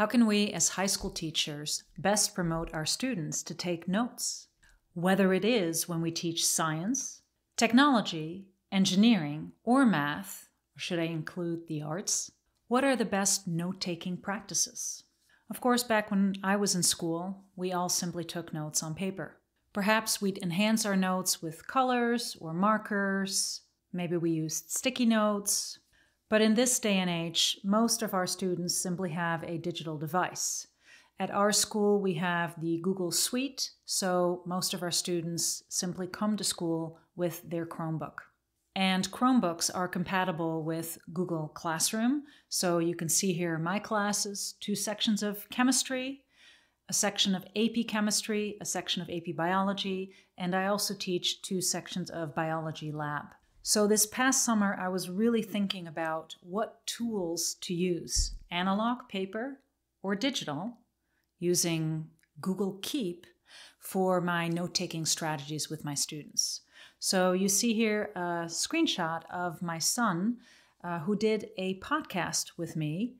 How can we, as high school teachers, best promote our students to take notes? Whether it is when we teach science, technology, engineering, or math, or should I include the arts? What are the best note taking practices? Of course, back when I was in school, we all simply took notes on paper. Perhaps we'd enhance our notes with colors or markers. Maybe we used sticky notes. But in this day and age, most of our students simply have a digital device. At our school, we have the Google Suite, so most of our students simply come to school with their Chromebook. And Chromebooks are compatible with Google Classroom. So you can see here my classes, two sections of chemistry, a section of AP Chemistry, a section of AP Biology, and I also teach two sections of Biology Lab. So this past summer, I was really thinking about what tools to use analog, paper, or digital, using Google Keep for my note taking strategies with my students. So you see here a screenshot of my son uh, who did a podcast with me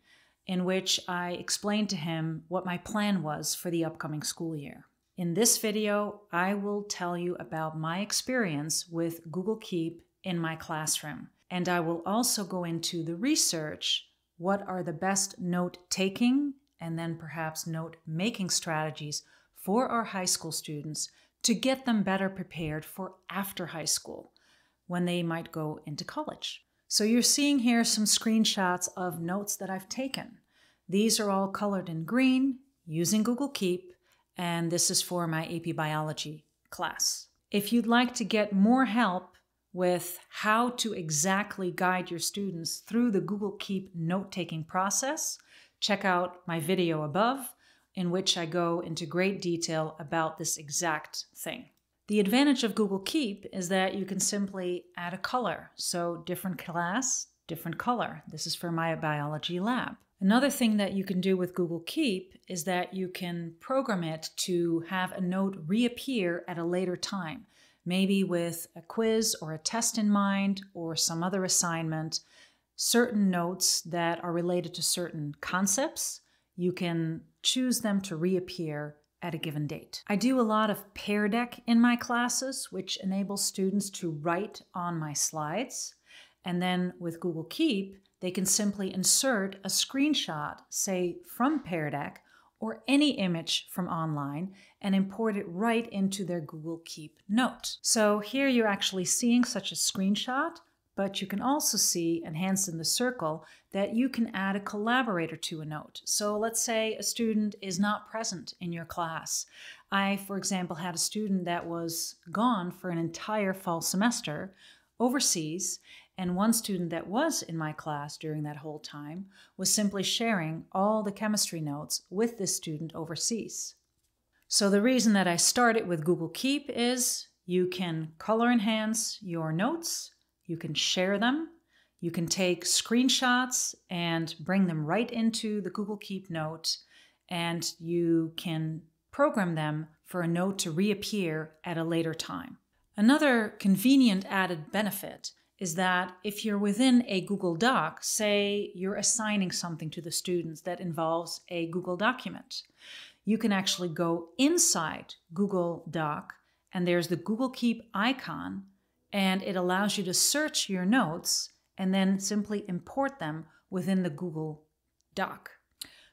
in which I explained to him what my plan was for the upcoming school year. In this video, I will tell you about my experience with Google Keep in my classroom. And I will also go into the research what are the best note taking and then perhaps note making strategies for our high school students to get them better prepared for after high school when they might go into college. So you're seeing here some screenshots of notes that I've taken. These are all colored in green using Google Keep, and this is for my AP Biology class. If you'd like to get more help with how to exactly guide your students through the Google Keep note taking process, check out my video above, in which I go into great detail about this exact thing. The advantage of Google Keep is that you can simply add a color. So, different class, different color. This is for my biology lab. Another thing that you can do with Google Keep is that you can program it to have a note reappear at a later time, maybe with a quiz or a test in mind or some other assignment. Certain notes that are related to certain concepts, you can choose them to reappear at a given date. I do a lot of Pear Deck in my classes, which enables students to write on my slides. And then with Google Keep, they can simply insert a screenshot, say from Pear Deck, or any image from online and import it right into their Google Keep note. So here you're actually seeing such a screenshot but you can also see, enhanced in the circle, that you can add a collaborator to a note. So let's say a student is not present in your class. I, for example, had a student that was gone for an entire fall semester overseas, and one student that was in my class during that whole time was simply sharing all the chemistry notes with this student overseas. So the reason that I started with Google Keep is you can color enhance your notes you can share them. You can take screenshots and bring them right into the Google Keep note, and you can program them for a note to reappear at a later time. Another convenient added benefit is that if you're within a Google Doc, say you're assigning something to the students that involves a Google document, you can actually go inside Google Doc and there's the Google Keep icon and it allows you to search your notes and then simply import them within the Google Doc.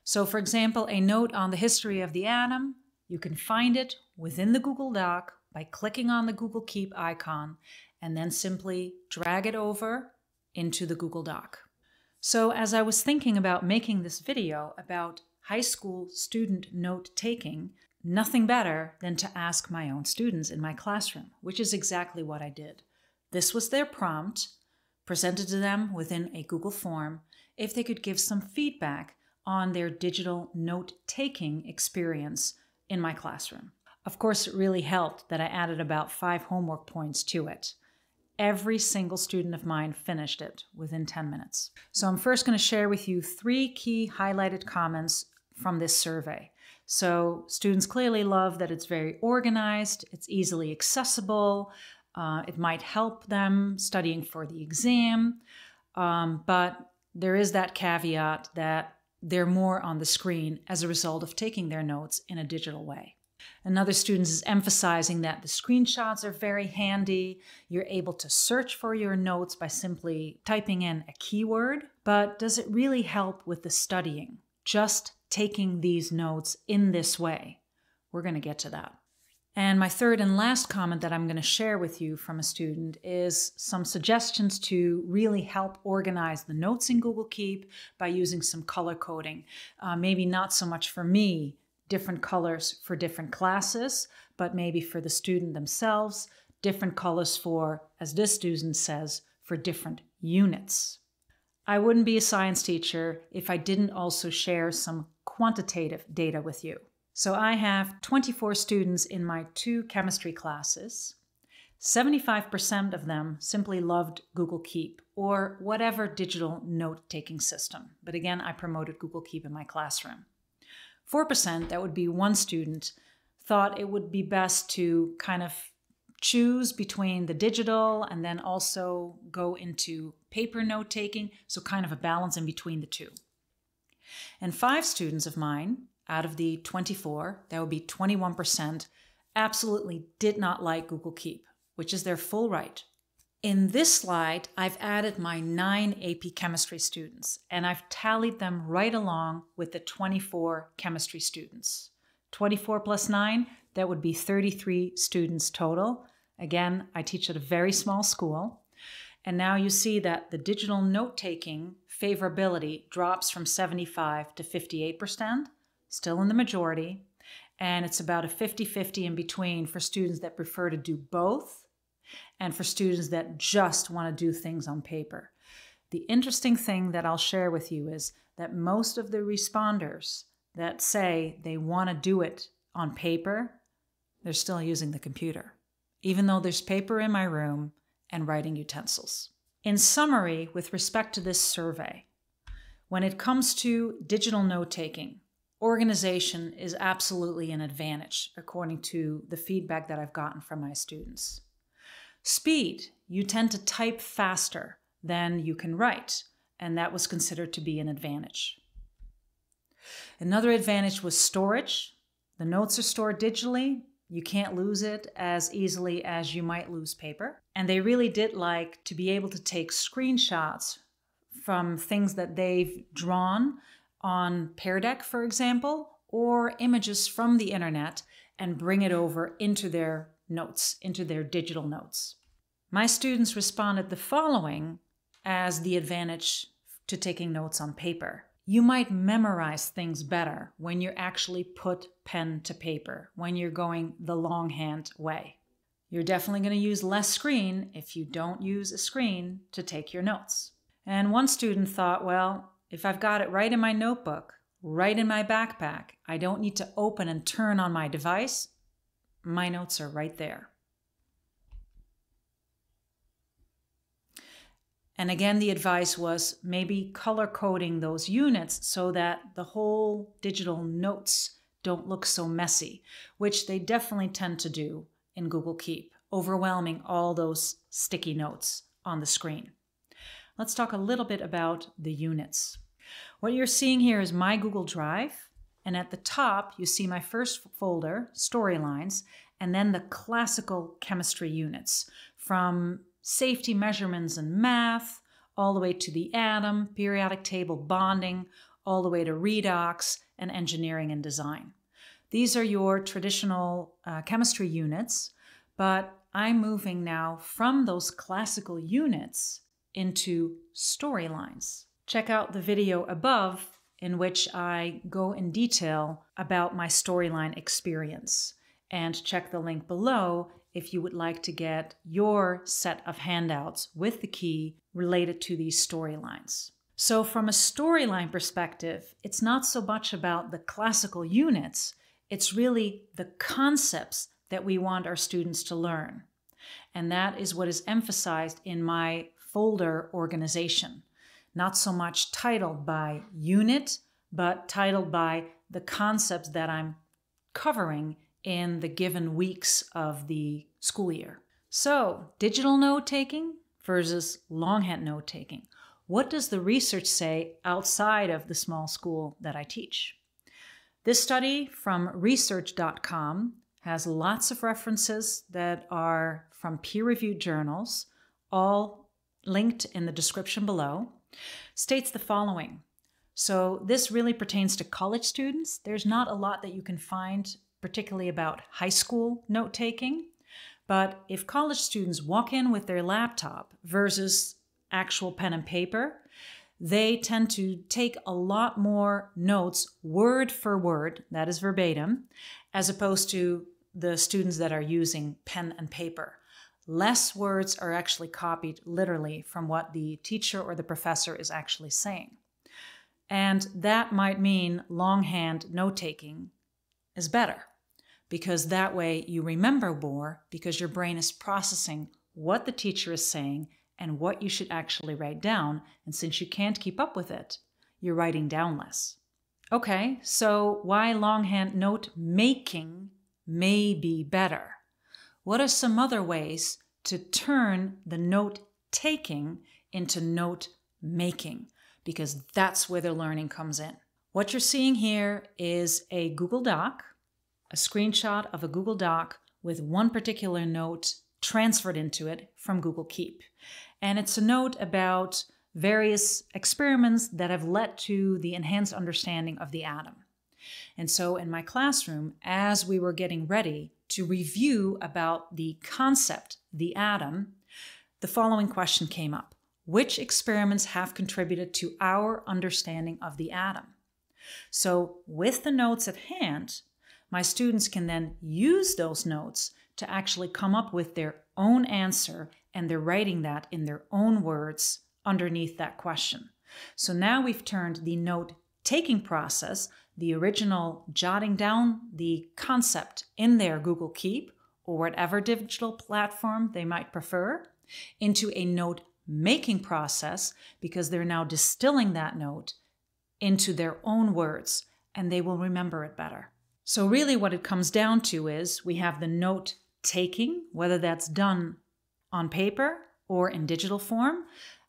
So, for example, a note on the history of the atom, you can find it within the Google Doc by clicking on the Google Keep icon and then simply drag it over into the Google Doc. So, as I was thinking about making this video about high school student note taking, nothing better than to ask my own students in my classroom, which is exactly what I did. This was their prompt, presented to them within a Google form, if they could give some feedback on their digital note taking experience in my classroom. Of course, it really helped that I added about five homework points to it. Every single student of mine finished it within 10 minutes. So I'm first going to share with you three key highlighted comments from this survey. So students clearly love that it's very organized, it's easily accessible, uh, it might help them studying for the exam, um, but there is that caveat that they're more on the screen as a result of taking their notes in a digital way. Another student is emphasizing that the screenshots are very handy. You're able to search for your notes by simply typing in a keyword, but does it really help with the studying? Just taking these notes in this way? We're going to get to that. And my third and last comment that I'm going to share with you from a student is some suggestions to really help organize the notes in Google Keep by using some color coding. Uh, maybe not so much for me, different colors for different classes, but maybe for the student themselves, different colors for, as this student says, for different units. I wouldn't be a science teacher if I didn't also share some quantitative data with you. So I have 24 students in my two chemistry classes. 75% of them simply loved Google Keep or whatever digital note taking system. But again, I promoted Google Keep in my classroom. 4%, that would be one student, thought it would be best to kind of choose between the digital and then also go into paper note taking, so kind of a balance in between the two. And five students of mine out of the 24, that would be 21%, absolutely did not like Google Keep, which is their full right. In this slide, I've added my nine AP chemistry students, and I've tallied them right along with the 24 chemistry students. 24 plus 9, that would be 33 students total. Again, I teach at a very small school. And now you see that the digital note taking favorability drops from 75 to 58%, still in the majority, and it's about a 50 50 in between for students that prefer to do both and for students that just want to do things on paper. The interesting thing that I'll share with you is that most of the responders that say they want to do it on paper, they're still using the computer, even though there's paper in my room and writing utensils. In summary, with respect to this survey, when it comes to digital note taking, organization is absolutely an advantage, according to the feedback that I've gotten from my students. Speed, you tend to type faster than you can write, and that was considered to be an advantage. Another advantage was storage. The notes are stored digitally. You can't lose it as easily as you might lose paper. And they really did like to be able to take screenshots from things that they've drawn on Pear Deck, for example, or images from the internet and bring it over into their notes, into their digital notes. My students responded the following as the advantage to taking notes on paper. You might memorize things better when you actually put pen to paper, when you're going the longhand way. You're definitely going to use less screen if you don't use a screen to take your notes. And one student thought, well, if I've got it right in my notebook, right in my backpack, I don't need to open and turn on my device. My notes are right there. And again, the advice was maybe color coding those units so that the whole digital notes don't look so messy, which they definitely tend to do in Google Keep, overwhelming all those sticky notes on the screen let's talk a little bit about the units. What you're seeing here is my Google Drive, and at the top you see my first folder, Storylines, and then the classical chemistry units from safety measurements and math, all the way to the atom, periodic table bonding, all the way to redox and engineering and design. These are your traditional uh, chemistry units, but I'm moving now from those classical units into storylines. Check out the video above in which I go in detail about my storyline experience. And check the link below if you would like to get your set of handouts with the key related to these storylines. So, from a storyline perspective, it's not so much about the classical units, it's really the concepts that we want our students to learn. And that is what is emphasized in my folder organization, not so much titled by unit, but titled by the concepts that I'm covering in the given weeks of the school year. So, digital note taking versus longhand note taking. what does the research say outside of the small school that I teach? This study from research.com has lots of references that are from peer reviewed journals, all linked in the description below, states the following. So, this really pertains to college students. There's not a lot that you can find, particularly about high school note taking. But if college students walk in with their laptop versus actual pen and paper, they tend to take a lot more notes word for word, that is verbatim, as opposed to the students that are using pen and paper. Less words are actually copied literally from what the teacher or the professor is actually saying. And that might mean longhand note taking is better because that way you remember more because your brain is processing what the teacher is saying and what you should actually write down. And since you can't keep up with it, you're writing down less. Okay, so why longhand note making may be better? What are some other ways to turn the note taking into note making? Because that's where the learning comes in. What you're seeing here is a Google Doc, a screenshot of a Google Doc with one particular note transferred into it from Google Keep. And it's a note about various experiments that have led to the enhanced understanding of the atom. And so in my classroom, as we were getting ready to review about the concept, the atom, the following question came up Which experiments have contributed to our understanding of the atom? So, with the notes at hand, my students can then use those notes to actually come up with their own answer and they're writing that in their own words underneath that question. So now we've turned the note taking process, the original jotting down the concept in their Google Keep or whatever digital platform they might prefer, into a note making process because they're now distilling that note into their own words and they will remember it better. So, really, what it comes down to is we have the note taking, whether that's done on paper or in digital form.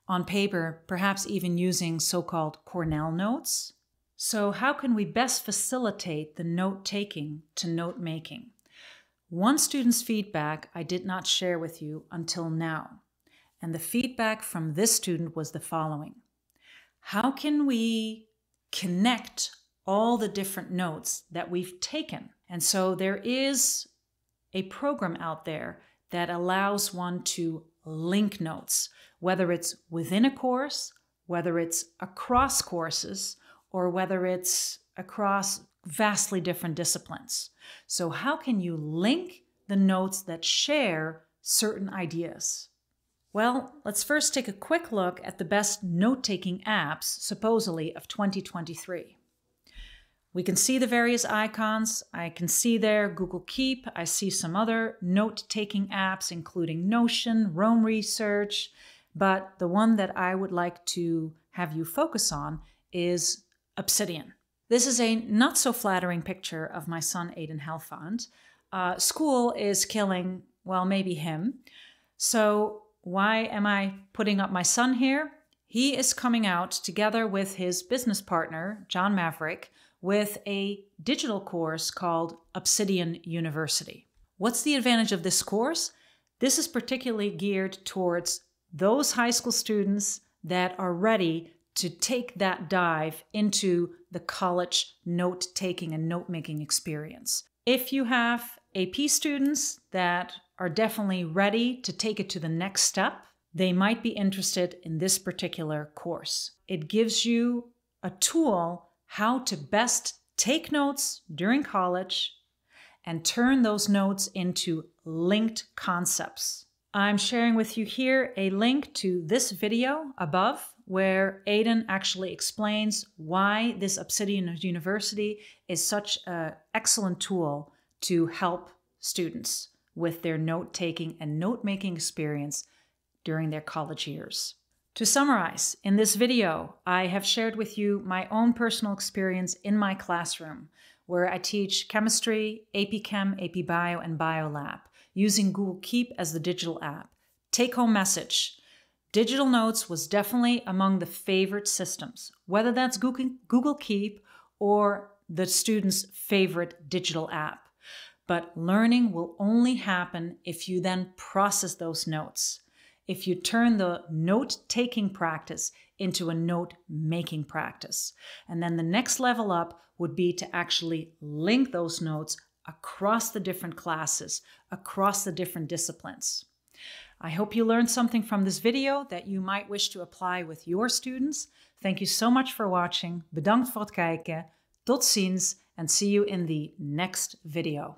On paper, perhaps even using so called Cornell notes. So, how can we best facilitate the note taking to note making? One student's feedback I did not share with you until now. And the feedback from this student was the following How can we connect all the different notes that we've taken? And so there is a program out there that allows one to link notes, whether it's within a course, whether it's across courses, or whether it's across vastly different disciplines. So, how can you link the notes that share certain ideas? Well, let's first take a quick look at the best note taking apps, supposedly, of 2023. We can see the various icons. I can see there Google Keep. I see some other note taking apps, including Notion, Roam Research. But the one that I would like to have you focus on is Obsidian. This is a not so flattering picture of my son, Aiden Helfant. Uh, school is killing, well, maybe him. So, why am I putting up my son here? He is coming out together with his business partner, John Maverick, with a digital course called Obsidian University. What's the advantage of this course? This is particularly geared towards those high school students that are ready to take that dive into the college note taking and note making experience. If you have AP students that are definitely ready to take it to the next step, they might be interested in this particular course. It gives you a tool how to best take notes during college and turn those notes into linked concepts. I'm sharing with you here a link to this video above where Aiden actually explains why this Obsidian University is such an excellent tool to help students with their note taking and note making experience during their college years. To summarize, in this video, I have shared with you my own personal experience in my classroom, where I teach chemistry, AP Chem, AP Bio, and Biolab using Google Keep as the digital app. Take home message Digital Notes was definitely among the favorite systems, whether that's Google Keep or the student's favorite digital app. But learning will only happen if you then process those notes, if you turn the note taking practice into a note making practice. And then the next level up would be to actually link those notes across the different classes, across the different disciplines. I hope you learned something from this video that you might wish to apply with your students. Thank you so much for watching. Bedankt voor het kijken. Tot ziens and see you in the next video.